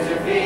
is your feet.